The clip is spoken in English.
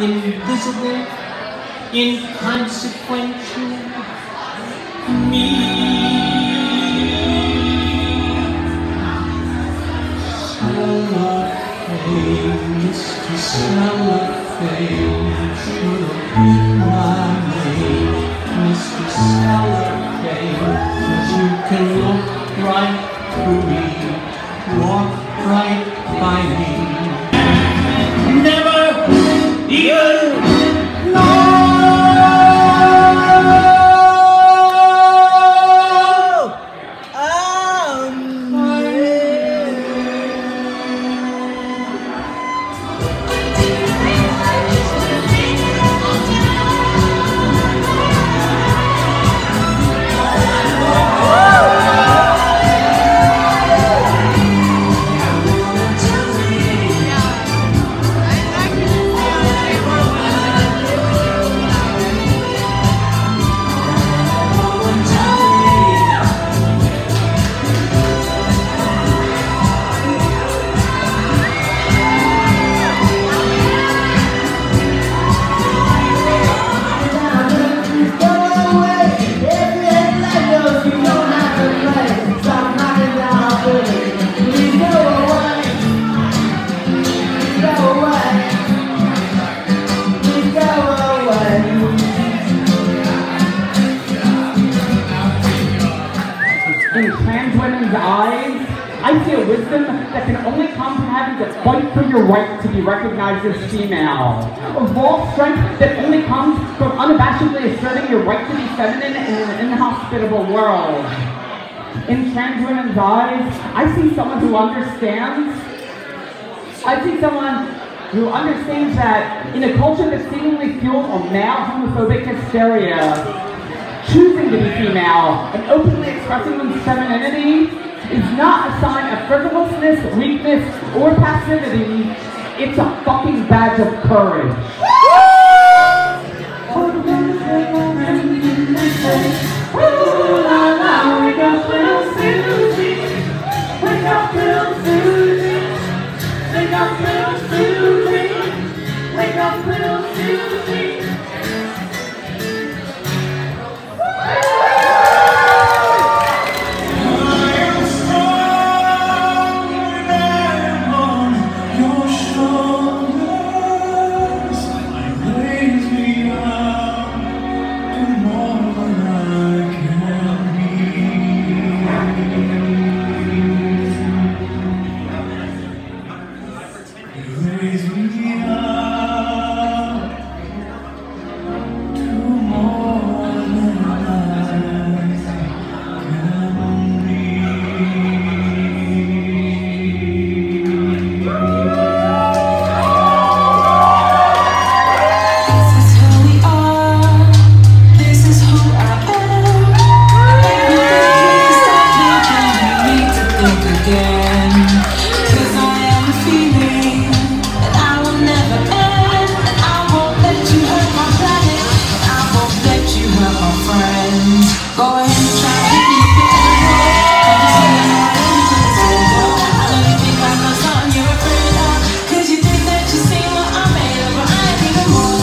invisible, inconsequential me. Mr. Cellophane, should have my name, Mr. You can look right through me, walk right by me. In trans women's eyes, I see a wisdom that can only come from having to fight for your right to be recognized as female. A raw strength that only comes from unabashedly asserting your right to be feminine in an inhospitable world. In trans women's eyes, I see someone who understands. I see someone who understands that in a culture that's seemingly fueled on male homophobic hysteria, choosing to be female and openly expressing one's femininity is not a sign of frivolousness, weakness, or passivity. It's a fucking badge of courage. Oh.